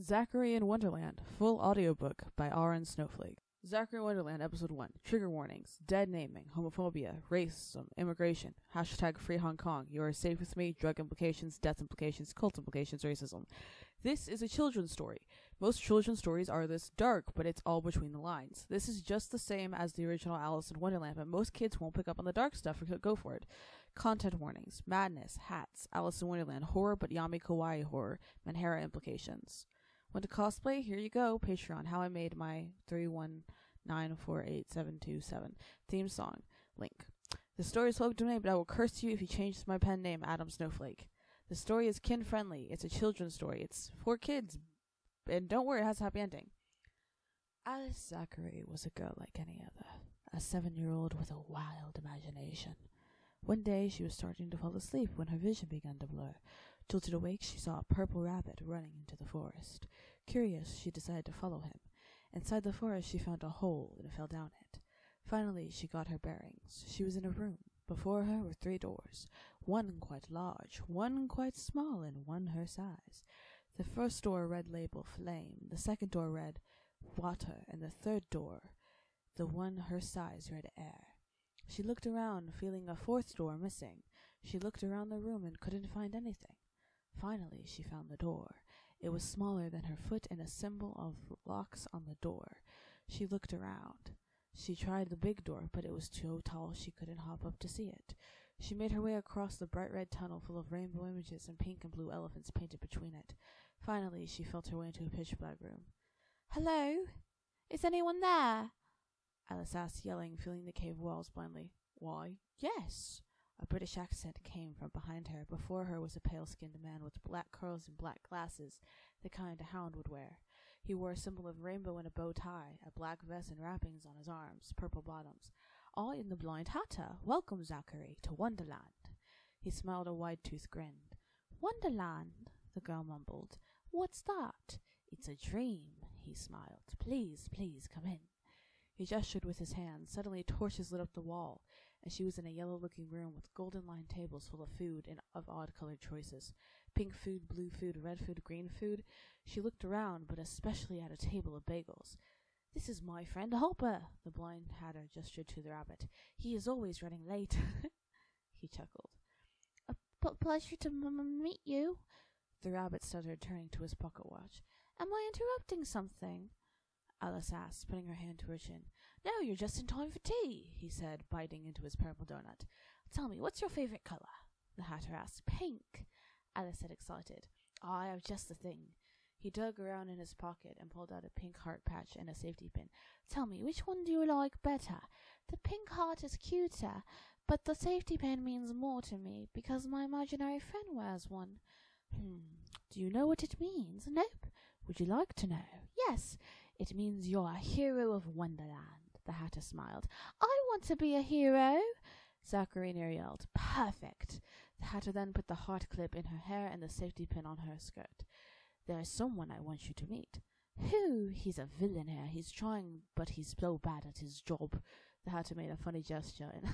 Zachery in Wonderland, full audiobook by Aaron Snowflake. Zachery Wonderland, Episode 1. Trigger warnings, dead naming, homophobia, racism, immigration, hashtag free Hong Kong, you are safe with me, drug implications, death implications, cult implications, racism. This is a children's story. Most children's stories are this dark, but it's all between the lines. This is just the same as the original Alice in Wonderland, but most kids won't pick up on the dark stuff or go for it. Content warnings, madness, hats, Alice in Wonderland, horror but yami kawaii horror, Menhera implications. Want to cosplay? Here you go. Patreon. How I made my three one nine four eight seven two seven theme song. Link. The story is spoken to me, but I will curse you if you change my pen name, Adam Snowflake. The story is kin friendly. It's a children's story. It's for kids, and don't worry, it has a happy ending. Alice Zachery was a girl like any other, a seven year old with a wild imagination. One day she was starting to fall asleep when her vision began to blur. Jolted awake, she saw a purple rabbit running into the forest. Curious, she decided to follow him. Inside the forest, she found a hole and fell down it. Finally, she got her bearings. She was in a room. Before her were three doors, one quite large, one quite small, and one her size. The first door read label flame, the second door read water, and the third door, the one her size, read air. She looked around, feeling a fourth door missing. She looked around the room and couldn't find anything. Finally, she found the door. It was smaller than her foot and a symbol of locks on the door. She looked around. She tried the big door, but it was too tall she couldn't hop up to see it. She made her way across the bright red tunnel full of rainbow images and pink and blue elephants painted between it. Finally, she felt her way into a pitch black room. Hello? Is anyone there? Alice asked, yelling, feeling the cave walls blindly. Why, yes. A British accent came from behind her. Before her was a pale skinned man with black curls and black glasses, the kind a hound would wear. He wore a symbol of rainbow and a bow tie, a black vest and wrappings on his arms, purple bottoms. I am the blind hatter. Welcome, Zachery, to Wonderland. He smiled a wide toothed grin. Wonderland, the girl mumbled. What's that? It's a dream, he smiled. Please, please come in. He gestured with his hand. Suddenly torches lit up the wall and she was in a yellow looking room with golden lined tables full of food and of odd colored choices pink food, blue food, red food, green food. She looked around, but especially at a table of bagels. This is my friend Hopper, the blind hatter gestured to the rabbit. He is always running late. he chuckled. A p- pleasure to m- meet you, the rabbit stuttered, turning to his pocket watch. Am I interrupting something? Alice asked, putting her hand to her chin. No, you're just in time for tea, he said, biting into his purple donut. Tell me, what's your favorite color? The Hatter asked. Pink, Alice said, excited. Oh, I have just the thing. He dug around in his pocket and pulled out a pink heart patch and a safety pin. Tell me, which one do you like better? The pink heart is cuter, but the safety pin means more to me because my imaginary friend wears one. Hmm. Do you know what it means? Nope. Would you like to know? Yes. It means you're a hero of Wonderland. The Hatter smiled. I want to be a hero. Zachery yelled. Perfect. The Hatter then put the heart clip in her hair and the safety pin on her skirt. There's someone I want you to meet. Who? He's a villain here. He's trying, but he's so bad at his job. The Hatter made a funny gesture, and,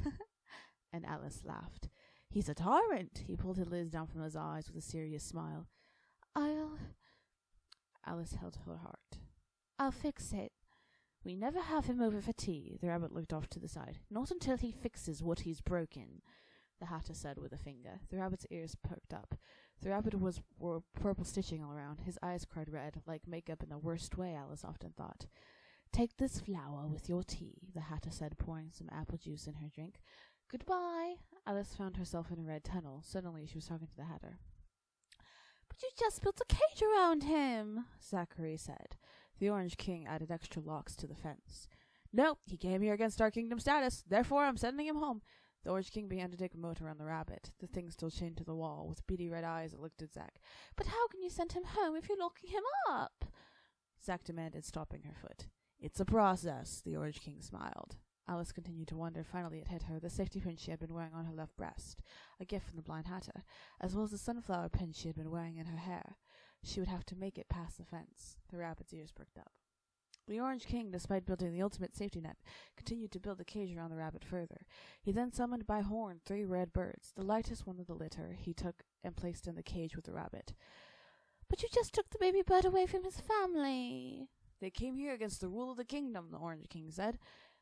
and Alice laughed. He's a tyrant. He pulled his lids down from his eyes with a serious smile. I'll. Alice held her heart. I'll fix it. We never have him over for tea. The rabbit looked off to the side. Not until he fixes what he's broken, the Hatter said with a finger. The rabbit's ears perked up. The rabbit was wore purple stitching all around. His eyes cried red, like makeup in the worst way, Alice often thought. Take this flower with your tea, the Hatter said, pouring some apple juice in her drink. Goodbye. Alice found herself in a red tunnel. Suddenly she was talking to the Hatter. But you just built a cage around him, Zachery said. The Orange King added extra locks to the fence. No, he came here against our kingdom status. Therefore, I'm sending him home. The Orange King began to dig a moat around the rabbit. The thing still chained to the wall. With beady red eyes, it looked at Zack. But how can you send him home if you're locking him up? Zack demanded, stopping her foot. It's a process, the Orange King smiled. Alice continued to wonder. Finally, it hit her the safety pin she had been wearing on her left breast, a gift from the blind hatter, as well as the sunflower pin she had been wearing in her hair. She would have to make it past the fence. The rabbit's ears perked up. The Orange King, despite building the ultimate safety net, continued to build the cage around the rabbit further. He then summoned by horn three red birds, the lightest one of the litter he took and placed in the cage with the rabbit. But you just took the baby bird away from his family. They came here against the rule of the kingdom, the Orange King said.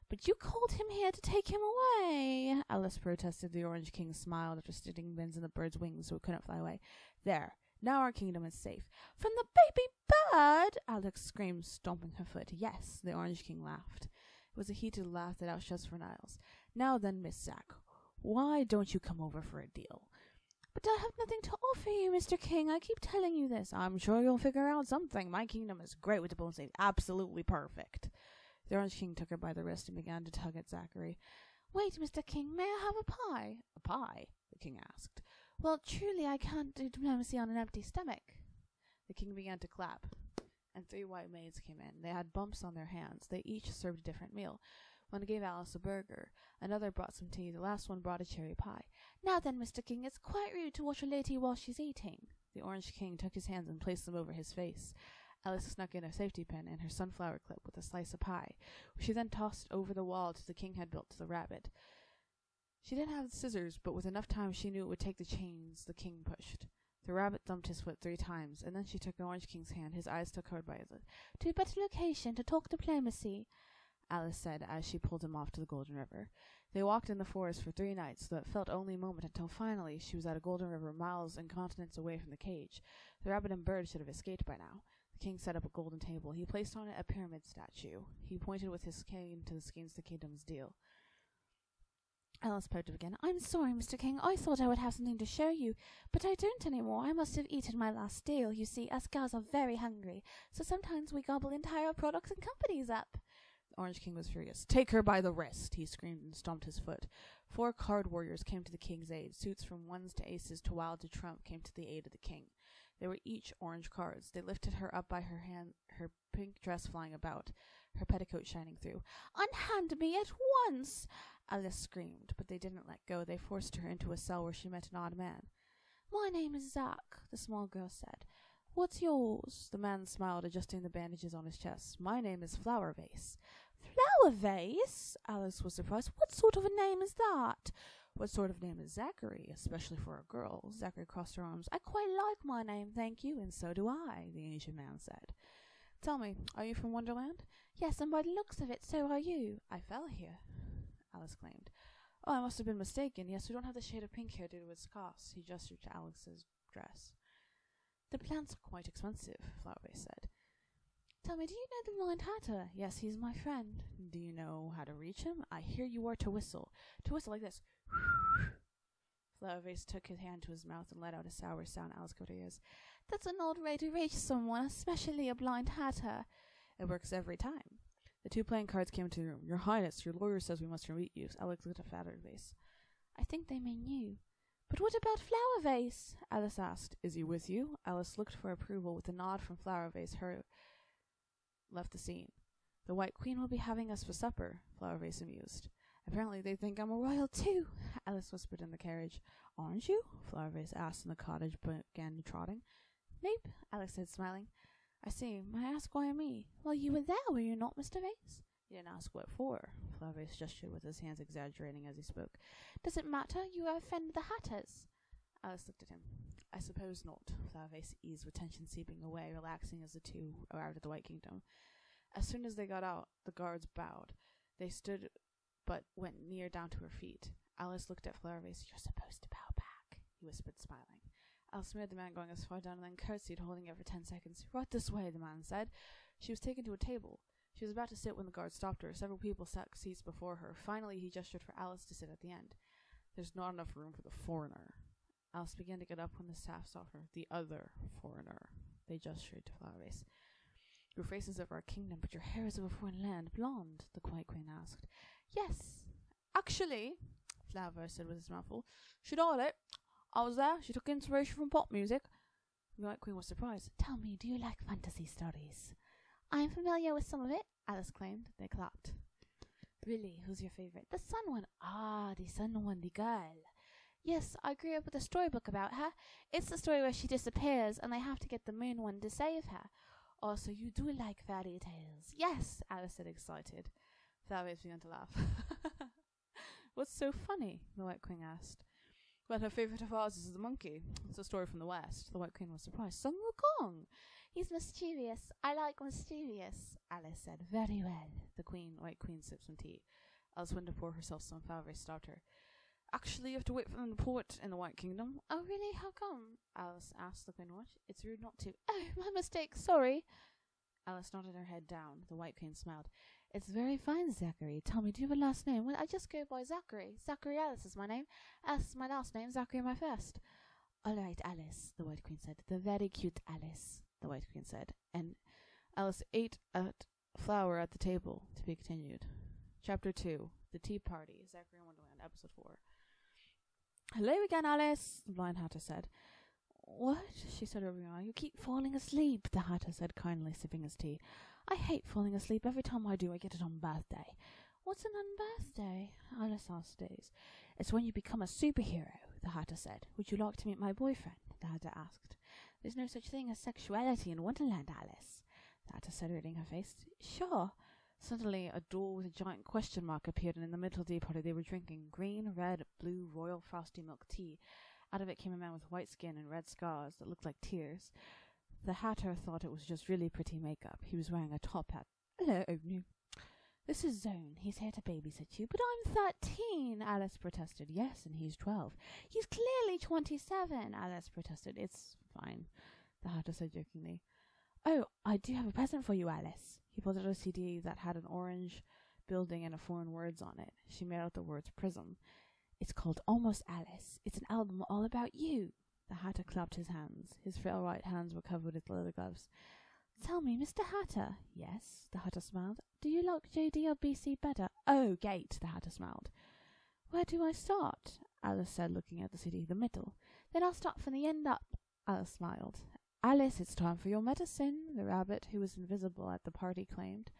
But you called him here to take him away. Alice protested. The Orange King smiled after sticking pins in the bird's wings so it couldn't fly away. There, now our kingdom is safe. From the baby bird? Alex screamed, stomping her foot. Yes, the Orange King laughed. It was a heated laugh that outshone for Niles. Now then, Miss Zack, why don't you come over for a deal? But I have nothing to offer you, Mr. King. I keep telling you this. I'm sure you'll figure out something. My kingdom is great with diplomacy. Absolutely perfect. The Orange King took her by the wrist and began to tug at Zachery. Wait, Mr. King, may I have a pie? A pie? the king asked. Well, truly, I can't do diplomacy on an empty stomach. The king began to clap, and three white maids came in. They had bumps on their hands. They each served a different meal. One gave Alice a burger, another brought some tea, the last one brought a cherry pie. Now then, Mr. King, it's quite rude to watch a lady while she's eating. The Orange King took his hands and placed them over his face. Alice snuck in a safety pin and her sunflower clip with a slice of pie, which she then tossed over the wall to the king had built to the rabbit. She didn't have the scissors, but with enough time she knew it would take the chains the king pushed. The rabbit thumped his foot three times, and then she took the Orange King's hand, his eyes still covered by his lip. To a better location to talk diplomacy, Alice said as she pulled him off to the Golden River. They walked in the forest for three nights, though it felt only a moment until finally she was at a Golden River miles and continents away from the cage. The rabbit and bird should have escaped by now The king set up a golden table. He placed on it a pyramid statue. He pointed with his cane to the skeins the kingdom's deal. Alice piped up again. I'm sorry, Mr. King. I thought I would have something to show you, but I don't any more. I must have eaten my last deal. You see, us girls are very hungry, so sometimes we gobble entire products and companies up. The Orange King was furious. Take her by the wrist, he screamed and stomped his foot. Four card warriors came to the king's aid. Suits from ones to aces to wild to trump came to the aid of the king. They were each orange cards. They lifted her up by her hand, her pink dress flying about, her petticoat shining through. Unhand me at once! Alice screamed, but they didn't let go. They forced her into a cell where she met an odd man. My name is Zack, the small girl said. What's yours? The man smiled, adjusting the bandages on his chest. My name is Flower Vase. Flower Vase? Alice was surprised. What sort of a name is that? What sort of name is Zachery, especially for a girl? Zachery crossed her arms. I quite like my name, thank you, and so do I, the ancient man said. Tell me, are you from Wonderland? Yes, and by the looks of it, so are you. I fell here, Alice claimed. Oh, I must have been mistaken. Yes, we don't have the shade of pink here due to its cost. He gestured to Alice's dress. The plants are quite expensive, Flowerface said. Tell me, do you know the Blind Hatter? Yes, he's my friend. Do you know how to reach him? I hear you are to whistle. To whistle like this. Flowerface took his hand to his mouth and let out a sour sound Alice could ears. That's an odd way to reach someone, especially a blind hatter. It works every time. The two playing cards came into the room. Your Highness, your lawyer says we must meet you. Alice looked at Flower Vase. I think they mean you. But what about Flower Vase? Alice asked. Is he with you? Alice looked for approval with a nod from Flower Vase. Her left the scene. The White Queen will be having us for supper, Flower Vase amused. Apparently they think I'm a royal too, Alice whispered in the carriage. Aren't you? Flower Vase asked, and the cottage began trotting. Nope, Alice said, smiling. I see. May I ask why me? Well, you were there, were you not, Mr. Vase? You didn't ask what for. Vase gestured with his hands exaggerating as he spoke. Does it matter? You have offended the Hatters. Alice looked at him. I suppose not. Vase eased with tension seeping away, relaxing as the two arrived at the White Kingdom. As soon as they got out, the guards bowed. They stood but went near down to her feet. Alice looked at Vase. You're supposed to bow back, he whispered, smiling. Alice smeared the man going as far down and then curtsied, holding it for ten seconds. Right this way, the man said. She was taken to a table. She was about to sit when the guard stopped her. Several people sat seats before her. Finally, he gestured for Alice to sit at the end. There's not enough room for the foreigner. Alice began to get up when the staff saw her. The other foreigner. They gestured to Flower Vase. Your face is of our kingdom, but your hair is of a foreign land. Blonde, the Quiet Queen asked. Yes. Actually, Flower said with his mouth full, she died it. I was there. She took inspiration from pop music. The White Queen was surprised. Tell me, do you like fantasy stories? I'm familiar with some of it, Alice claimed. They clapped. Really? Who's your favorite? The Sun one. Ah, the Sun one, the girl. Yes, I grew up with a storybook about her. It's the story where she disappears and they have to get the Moon one to save her. Oh, so you do like fairy tales? Yes, Alice said, excited. Flavius began to laugh. What's so funny? the White Queen asked. But her favorite of ours is the monkey. It's a story from the West. The White Queen was surprised. Sun Wukong. He's mischievous. I like mischievous. Alice said, Very well. The Queen, White Queen, sipped some tea. Alice went to pour herself some Favre starter. Actually, you have to wait for them to pour it in the White Kingdom. Oh, really? How come? Alice asked the Queen What? It's rude not to. Oh, my mistake. Sorry. Alice nodded her head down. The White Queen smiled. It's very fine, Zachery. Tell me, do you have a last name? Well, I just go by Zachery. Zachery Alice is my name. Alice is my last name. Zachery my first. All right, Alice, the White Queen said. The very cute Alice, the White Queen said. And Alice ate a flower at the table. To be continued. Chapter 2 The Tea Party, Zachery in Wonderland, Episode 4. Hello again, Alice, the Blind Hatter said. What? she said over your eye. You keep falling asleep, the Hatter said kindly, sipping his tea. I hate falling asleep. Every time I do, I get it on birthday. What's an unbirthday? Oh, Alice asked Days. It's when you become a superhero, the Hatter said. Would you like to meet my boyfriend? the Hatter asked. There's no such thing as sexuality in Wonderland, Alice, the Hatter said, reading her face. Sure. Suddenly, a door with a giant question mark appeared, and in the middle of the party they were drinking green, red, blue, royal frosty milk tea. Out of it came a man with white skin and red scars that looked like tears. The Hatter thought it was just really pretty makeup. He was wearing a top hat. Hello, Ognu. This is Zone. He's here to babysit you. But I'm thirteen, Alice protested. Yes, and he's twelve. He's clearly twenty-seven, Alice protested. It's fine, the Hatter said jokingly. Oh, I do have a present for you, Alice. He pulled out a CD that had an orange building and a foreign words on it. She made out the words prism. It's called Almost Alice. It's an album all about you. The Hatter clapped his hands. His frail white hands were covered with leather gloves. Tell me, Mr. Hatter. Yes, the Hatter smiled. Do you like JD or BC better? Oh, Gate, the Hatter smiled. Where do I start? Alice said, looking at the CD. The middle. Then I'll start from the end up. Alice smiled. Alice, it's time for your medicine, the rabbit, who was invisible at the party, claimed.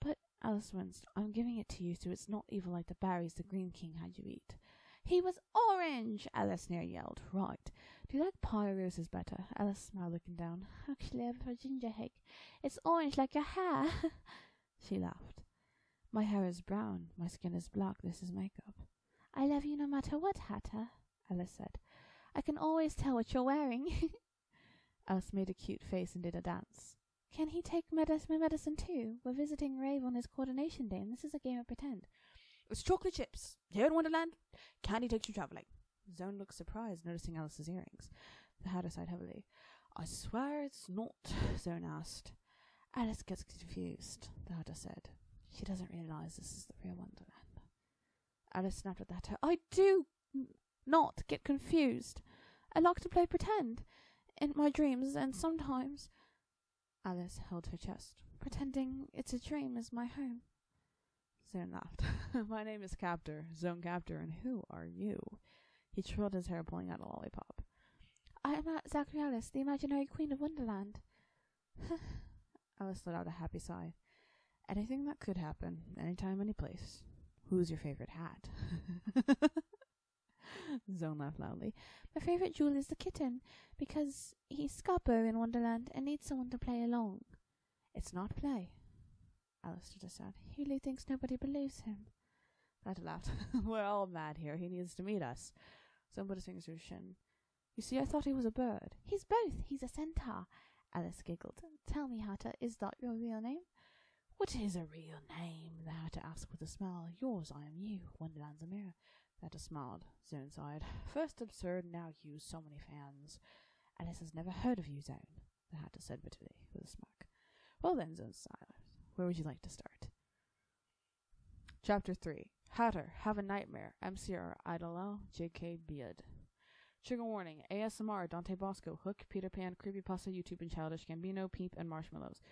But, Alice winced, I'm giving it to you so it's not evil like the berries the Green King had you eat. He was orange, Alice near yelled. Right. Do you like pie roses better? Alice smiled, looking down. Actually, I prefer ginger cake. It's orange like your hair. she laughed. My hair is brown. My skin is black. This is makeup. I love you no matter what, Hatter, Alice said. I can always tell what you're wearing. Alice made a cute face and did a dance. Can he take my medicine too? We're visiting Rave on his coordination day, and this is a game of pretend. It's chocolate chips. Here in Wonderland, candy takes you travelling. Zone looked surprised, noticing Alice's earrings. The Hatter sighed heavily. I swear it's not, Zone asked. Alice gets confused, the Hatter said. She doesn't realize this is the real Wonderland. Alice snapped at the Hatter. I do not get confused. I like to play pretend in my dreams, and sometimes. Alice held her chest. Pretending it's a dream is my home. Laughed. My name is Captor, Zone Captor, and who are you? He twirled his hair, pulling out a lollipop. I am uh, Zachery Alice, the imaginary queen of Wonderland. Alice let out a happy sigh. Anything that could happen, anytime, any place. Who's your favorite hat? Zone laughed loudly. My favorite jewel is the kitten, because he's scupper in Wonderland and needs someone to play along. It's not play, Alistair just said. He really thinks nobody believes him. That laughed. We're all mad here. He needs to meet us. Some put his fingers to his shin. You see, I thought he was a bird. He's both. He's a centaur. Alice giggled. Tell me, Hatter, is that your real name? What is a real name? the Hatter asked with a smile. Yours, I am you, Wonderland's a mirror. The Hatter smiled. Zone sighed. First absurd, now you, so many fans. Alice has never heard of you, Zone, the Hatter said bitterly, with a smirk. Well then, Zone sighed. Where would you like to start? Chapter 3 Hatter, Have a Nightmare, MCR, Idolo, J.K. Beard. Trigger warning ASMR, Dante Basco, Hook, Peter Pan, Creepypasta, YouTube, and Childish Gambino, Peep, and Marshmallows.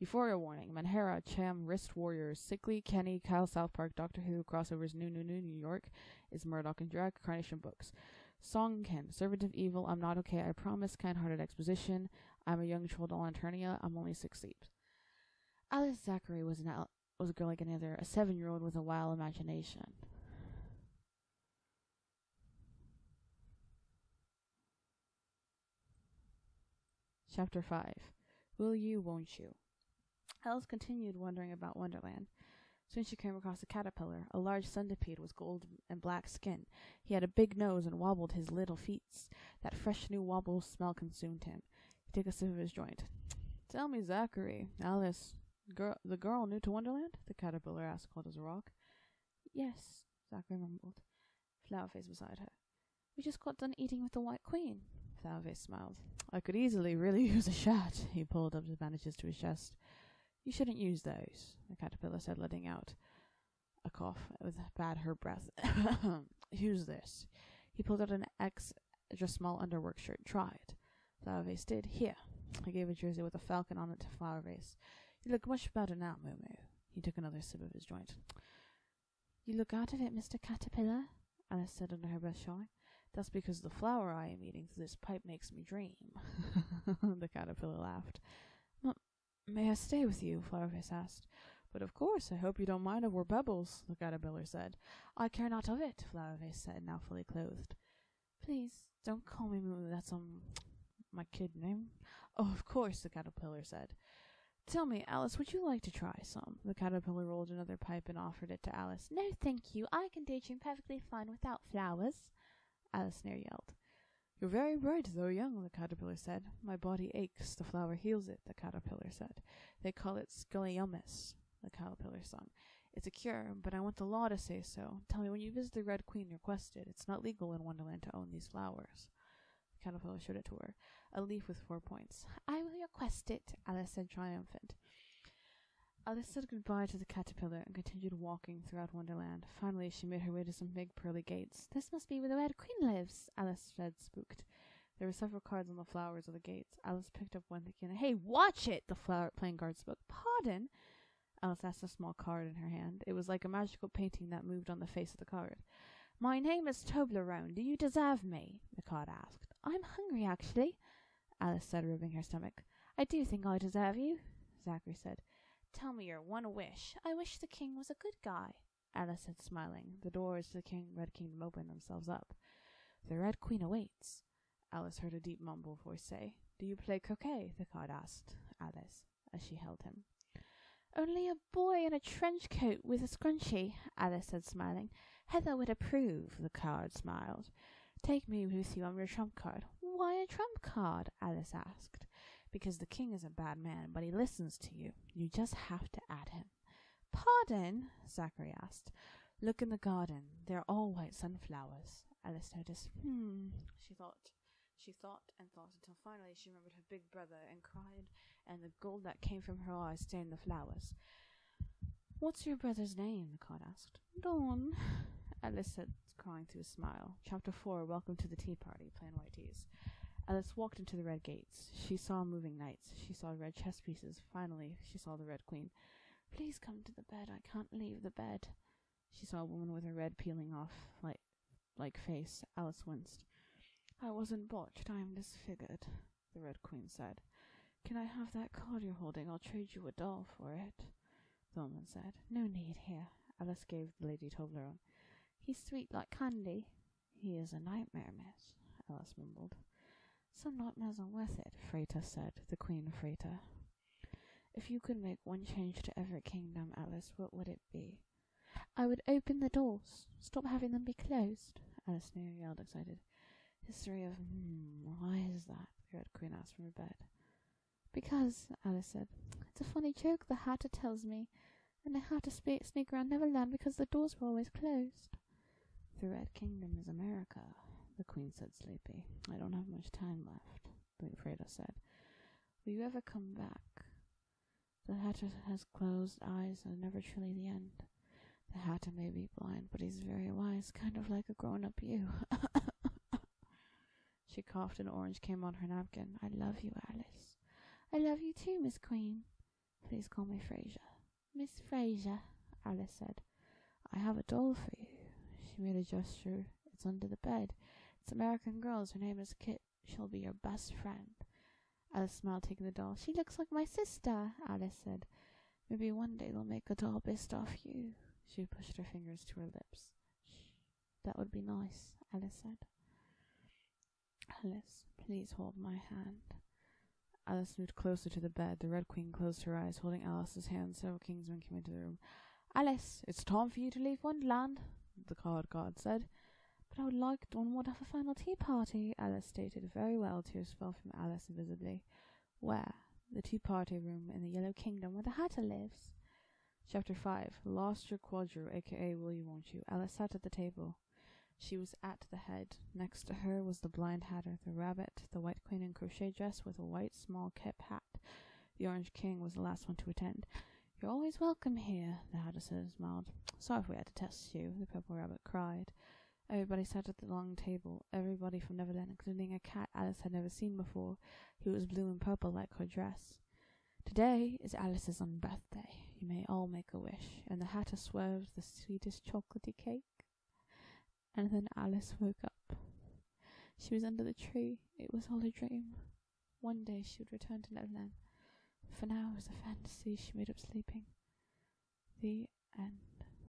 Euphoria warning Menhera, Cham, Wrist Warriors, Sickly, Kenny, Kyle South Park, Doctor Who, Crossovers, New New New New York, is Murdoch and Drag, Carnation Books. Song Ken, Servant of Evil, I'm Not Okay, I Promise, Kind Hearted Exposition, I'm a Young Troll Lanternia, I'm Only Six Sleeps. Alice Zachery was an was a girl like another, a seven year old with a wild imagination. Chapter 5 Will You, Won't You? Alice continued wondering about Wonderland. Soon she came across a caterpillar, a large centipede with gold and black skin. He had a big nose and wobbled his little feet. That fresh new wobble smell consumed him. He took a sip of his joint. Tell me, Zachery, Alice, girl, the girl new to Wonderland? The caterpillar asked, cold as a rock. Yes, Zachery mumbled. Flowerface beside her. We just got done eating with the White Queen. Flowerface smiled. I could easily really use a shirt. He pulled up his bandages to his chest. You shouldn't use those, the caterpillar said, letting out a cough with bad her breath. use this. He pulled out an extra small underwork shirt. Try it. Flowerface did. Here. I gave a jersey with a falcon on it to Flowerface. You look much better now, Moo. He took another sip of his joint. You look out of it, Mr. Caterpillar, Alice said under her breath, showing. That's because the flower I am eating through this pipe makes me dream. the caterpillar laughed. May I stay with you? Flowerface asked. But of course, I hope you don't mind if we're pebbles, the caterpillar said. I care not of it, Flowerface said, now fully clothed. Please, don't call me Moo, that's um my kid name. Oh, of course, the caterpillar said. Tell me, Alice, would you like to try some? The caterpillar rolled another pipe and offered it to Alice. No, thank you. I can daydream perfectly fine without flowers. Alice near yelled. You're very bright, though young, the caterpillar said. My body aches, the flower heals it, the caterpillar said. They call it scoliomus, the caterpillar sung. It's a cure, but I want the law to say so. Tell me, when you visit the Red Queen, request it. It's not legal in Wonderland to own these flowers. Caterpillar showed it to her. A leaf with four points. I will request it, Alice said, triumphant. Alice said goodbye to the caterpillar and continued walking throughout Wonderland. Finally, she made her way to some big pearly gates. This must be where the Red Queen lives, Alice said, spooked. There were several cards on the flowers of the gates. Alice picked up one, thinking, Hey, watch it! The flower playing guard spoke. Pardon? Alice asked a small card in her hand. It was like a magical painting that moved on the face of the card. My name is Toblerone. Do you deserve me? The card asked. I'm hungry, actually, Alice said, rubbing her stomach. I do think I deserve you, Zachery said. Tell me your one wish. I wish the king was a good guy, Alice said, smiling. The doors to the king, Red Kingdom opened themselves up. The Red Queen awaits. Alice heard a deep mumble voice say. Do you play croquet? the card asked Alice as she held him. Only a boy in a trench coat with a scrunchie, Alice said, smiling. Heather would approve, the card smiled. Take me with you on your trump card. Why a trump card? Alice asked because the king is a bad man, but he listens to you. You just have to add him. Pardon? Zachery asked. Look in the garden. They're all white sunflowers. Alice noticed. Hmm, she thought. She thought and thought until finally she remembered her big brother and cried, and the gold that came from her eyes stained the flowers. What's your brother's name? the card asked. Dawn, Alice said, crying through a smile. Chapter 4 Welcome to the Tea Party, plain white teas. Alice walked into the red gates. She saw moving knights. She saw red chess pieces. Finally, she saw the red queen. Please come to the bed. I can't leave the bed. She saw a woman with her red peeling off like like face. Alice winced. I wasn't botched. I am disfigured, the red queen said. Can I have that card you're holding? I'll trade you a doll for it. The woman said. No need here. Alice gave the lady Toblerone. He's sweet like candy. He is a nightmare, miss, Alice mumbled. Some nightmares are worth it, Freyta said, the Queen Freyta. If you could make one change to every kingdom, Alice, what would it be? I would open the doors, stop having them be closed. Alice nearly yelled, excited. History of, hmm, why is that? the Red Queen asked from her bed. Because, Alice said, it's a funny joke the Hatter tells me, and the Hatter sneak around Neverland because the doors were always closed. The Red Kingdom is America, the queen said sleepy. I don't have much time left, Freda said. Will you ever come back? The hatter has closed eyes and never truly the end. The hatter may be blind, but he's very wise, kind of like a grown up you. she coughed and orange came on her napkin. I love you, Alice. I love you too, Miss Queen. Please call me Frasier. Miss Frasier, Alice said. I have a doll for you. She made a gesture. It's under the bed. It's American Girls. Her name is Kit. She'll be your best friend. Alice smiled, taking the doll. She looks like my sister, Alice said. Maybe one day they'll make a doll based off you. She pushed her fingers to her lips. That would be nice, Alice said. Alice, please hold my hand. Alice moved closer to the bed. The Red Queen closed her eyes, holding Alice's hand. Several kingsmen came into the room. Alice, it's time for you to leave Wonderland, the card guard said. But I would like one more to have a final tea party, Alice stated. Very well, tears fell from Alice invisibly. Where? The tea party room in the Yellow Kingdom where the Hatter lives. Chapter 5 Lost Your Quadro, aka Will You Won't You. Alice sat at the table. She was at the head. Next to her was the blind hatter, the rabbit, the white queen in crochet dress with a white small cap hat. The orange king was the last one to attend. You're always welcome here, the hatter smiled. Sorry if we had to test you, the purple rabbit cried. Everybody sat at the long table, everybody from Neverland, including a cat Alice had never seen before. He was blue and purple like her dress. Today is Alice's own birthday. You may all make a wish. And the hatter swerved the sweetest chocolatey cake. And then Alice woke up. She was under the tree. It was all a dream. One day she would return to Neverland. For now it was a fantasy she made up sleeping. The end.